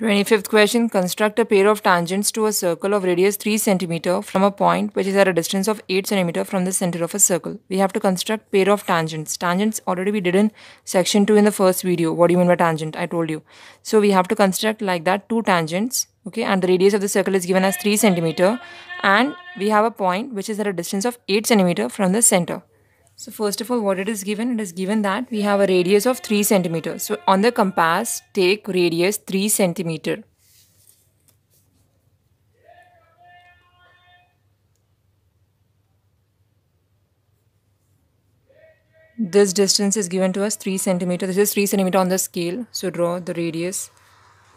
25th question. Construct a pair of tangents to a circle of radius 3 cm from a point which is at a distance of 8 cm from the center of a circle. We have to construct pair of tangents. Tangents already we did in section 2 in the first video. What do you mean by tangent? I told you. So we have to construct like that two tangents okay and the radius of the circle is given as 3 cm and we have a point which is at a distance of 8 cm from the center so first of all, what it is given? It is given that we have a radius of 3 centimeters. So on the compass, take radius 3 centimeter. This distance is given to us 3 centimeter. This is 3 centimeter on the scale. So draw the radius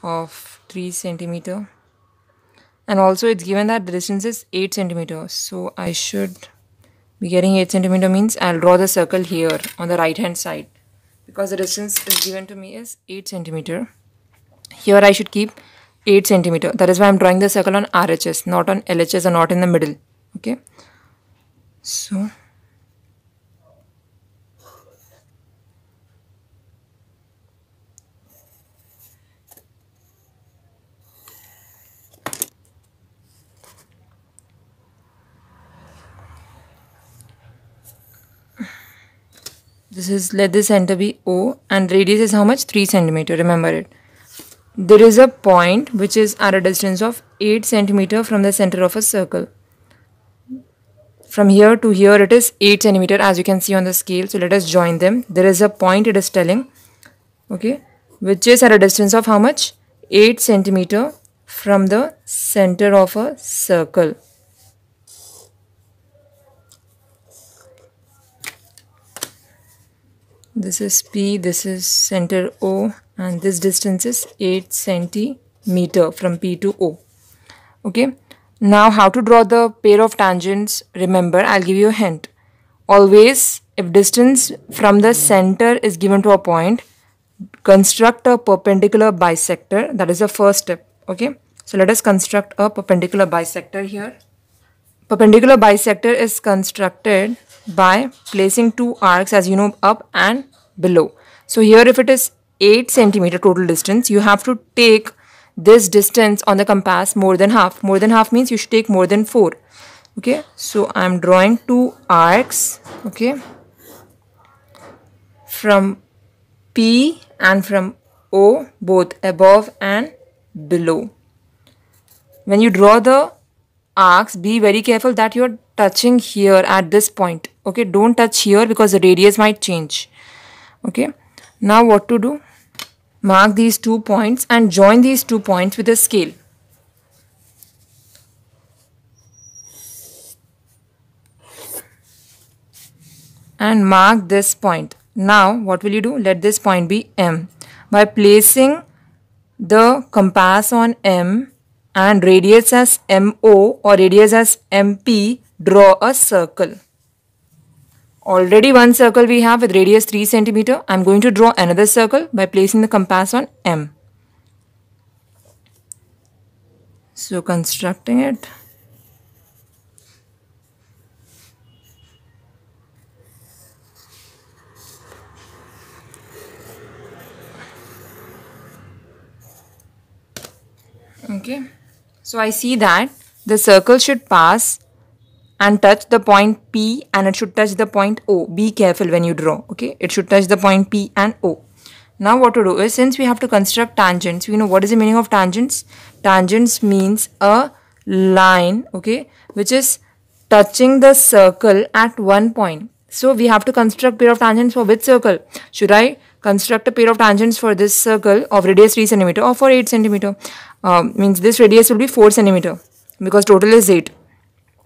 of 3 centimeter. And also it's given that the distance is 8 centimeters. So I should be getting 8 centimeter means I'll draw the circle here on the right hand side. Because the distance is given to me is 8 centimeter. Here I should keep 8 centimeter. That is why I'm drawing the circle on RHS not on LHS or not in the middle. Okay? So this is let the center be O and radius is how much? 3 centimeter remember it. There is a point which is at a distance of 8 centimeter from the center of a circle. From here to here it is 8 centimeter as you can see on the scale so let us join them. There is a point it is telling okay which is at a distance of how much? 8 centimeter from the center of a circle this is P, this is center O and this distance is 8 centimeter from P to O. Okay. Now how to draw the pair of tangents? Remember, I'll give you a hint. Always, if distance from the center is given to a point, construct a perpendicular bisector. That is the first step. Okay. So let us construct a perpendicular bisector here. Perpendicular bisector is constructed by placing two arcs as you know up and below. So here if it is 8 centimeter total distance you have to take this distance on the compass more than half. More than half means you should take more than 4. Okay. So I am drawing two arcs. Okay. From P and from O both above and below. When you draw the arcs be very careful that you're touching here at this point okay don't touch here because the radius might change okay. Now what to do? Mark these two points and join these two points with a scale. And mark this point. Now what will you do? Let this point be m. By placing the compass on m and radius as MO or radius as MP, draw a circle. Already one circle we have with radius 3 centimeter. I'm going to draw another circle by placing the compass on M. So constructing it. Okay. So I see that the circle should pass and touch the point P and it should touch the point O. Be careful when you draw. Okay. It should touch the point P and O. Now what to do is since we have to construct tangents, we know what is the meaning of tangents? Tangents means a line, okay, which is touching the circle at one point. So we have to construct pair of tangents for which circle? Should I construct a pair of tangents for this circle of radius 3 centimeter or for 8 centimeter? Um, means this radius will be 4 centimeter because total is 8.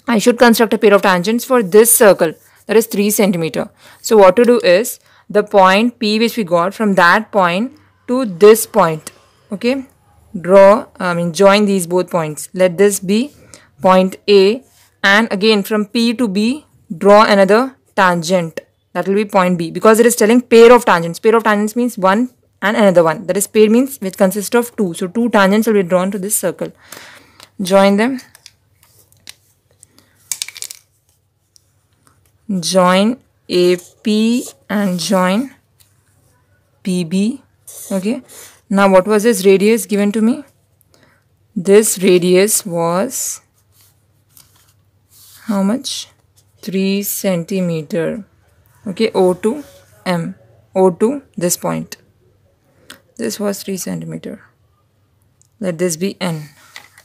I should construct a pair of tangents for this circle that is 3 centimeter. So what to do is the point P which we got from that point to this point. Okay. Draw, I mean join these both points. Let this be point A and again from P to B draw another tangent. That will be point B because it is telling pair of tangents. Pair of tangents means one and another one. That is pair means which consists of two. So two tangents will be drawn to this circle. Join them. Join AP and join PB. Okay. Now what was this radius given to me? This radius was how much? 3 centimeter. Okay, O to M. O to this point. This was 3 centimeter. Let this be N.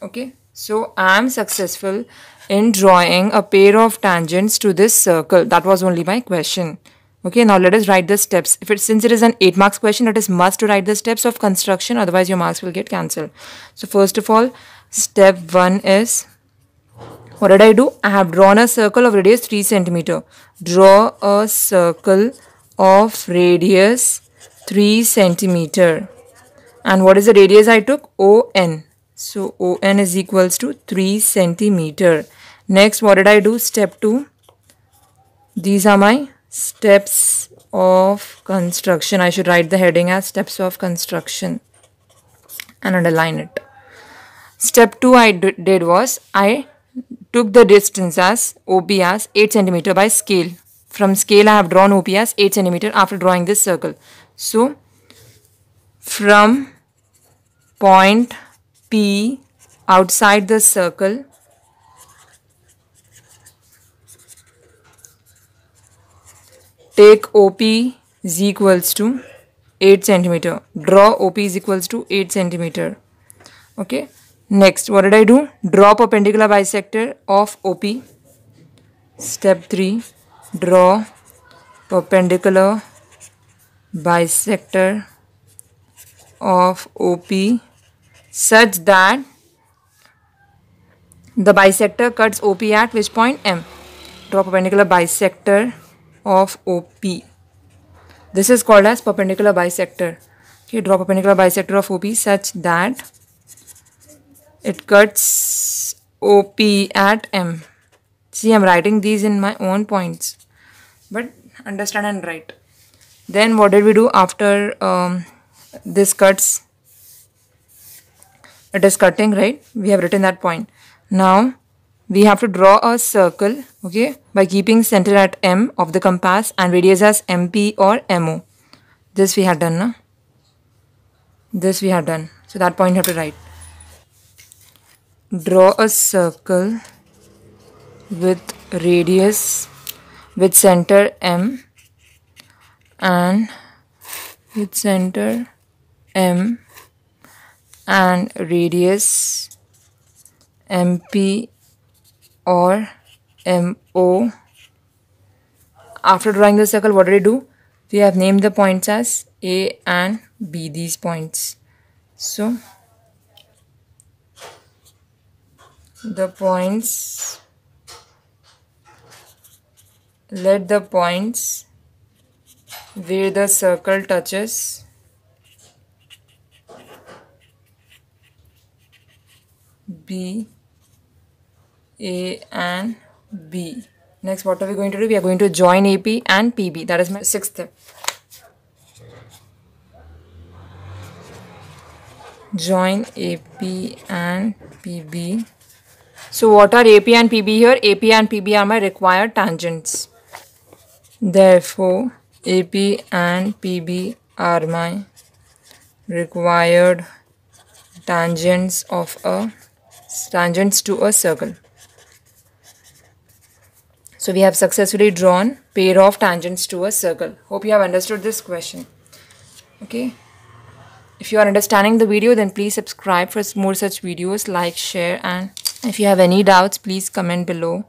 Okay, so I am successful in drawing a pair of tangents to this circle. That was only my question. Okay, now let us write the steps. If it since it is an 8 marks question, it is must to write the steps of construction, otherwise your marks will get cancelled. So first of all, step 1 is what did I do? I have drawn a circle of radius 3 centimeter. Draw a circle of radius 3 centimeter. And what is the radius I took? ON. So ON is equals to 3 centimeter. Next, what did I do? Step 2. These are my steps of construction. I should write the heading as steps of construction and underline it. Step 2 I did was I took the distance as OP as 8 centimeter by scale. From scale I have drawn OP as 8 centimeter after drawing this circle. So from point P outside the circle take OP is equals to 8 centimeter. Draw OP is equals to 8 centimeter. Okay. Next, what did I do? Draw perpendicular bisector of OP. Step 3. Draw perpendicular bisector of OP such that the bisector cuts OP at which point? M. Draw perpendicular bisector of OP. This is called as perpendicular bisector. Okay, draw perpendicular bisector of OP such that it cuts OP at M. See, I'm writing these in my own points. But understand and write. Then what did we do after um, this cuts? It is cutting, right? We have written that point. Now, we have to draw a circle, okay, by keeping center at M of the compass and radius as MP or MO. This we have done, no? This we have done. So that point you have to write. Draw a circle with radius with center M and with center M and radius MP or MO. After drawing the circle, what did we do? We have named the points as A and B, these points. So, the points, let the points where the circle touches B a and B. Next, what are we going to do? We are going to join AP and PB. That is my sixth step. Join AP and PB. So what are AP and PB here? AP and PB are my required tangents. Therefore, AP and PB are my required tangents of a tangents to a circle. So we have successfully drawn pair of tangents to a circle. Hope you have understood this question. Okay. If you are understanding the video then please subscribe for more such videos, like, share and if you have any doubts please comment below.